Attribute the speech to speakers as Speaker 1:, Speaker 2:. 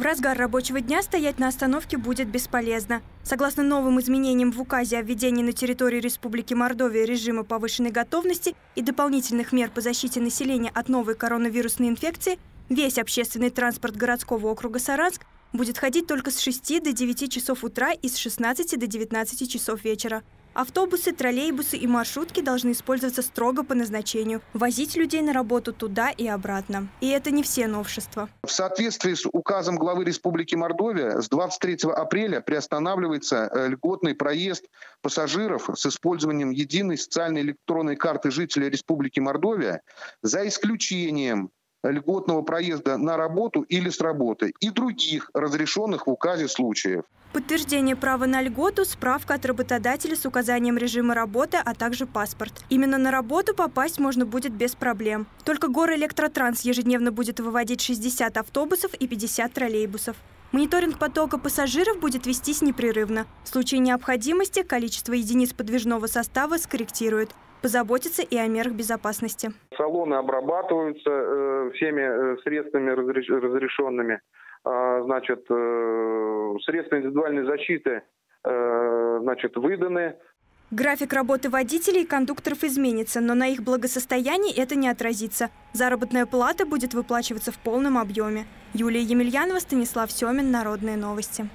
Speaker 1: В разгар рабочего дня стоять на остановке будет бесполезно. Согласно новым изменениям в указе о введении на территории Республики Мордовия режима повышенной готовности и дополнительных мер по защите населения от новой коронавирусной инфекции, весь общественный транспорт городского округа Саранск будет ходить только с 6 до 9 часов утра и с 16 до 19 часов вечера. Автобусы, троллейбусы и маршрутки должны использоваться строго по назначению, возить людей на работу туда и обратно. И это не все новшества.
Speaker 2: В соответствии с указом главы Республики Мордовия с 23 апреля приостанавливается э, льготный проезд пассажиров с использованием единой социальной электронной карты жителя Республики Мордовия за исключением льготного проезда на работу или с работы и других разрешенных в указе случаев.
Speaker 1: Подтверждение права на льготу, справка от работодателя с указанием режима работы, а также паспорт. Именно на работу попасть можно будет без проблем. Только Горэлектротранс ежедневно будет выводить 60 автобусов и 50 троллейбусов. Мониторинг потока пассажиров будет вестись непрерывно. В случае необходимости количество единиц подвижного состава скорректируют. Позаботиться и о мерах безопасности.
Speaker 3: Салоны обрабатываются э, всеми э, средствами разреш разрешенными. А, значит, э, средства индивидуальной защиты э, значит, выданы.
Speaker 1: График работы водителей и кондукторов изменится, но на их благосостоянии это не отразится. Заработная плата будет выплачиваться в полном объеме. Юлия Емельянова, Станислав Семин, Народные новости.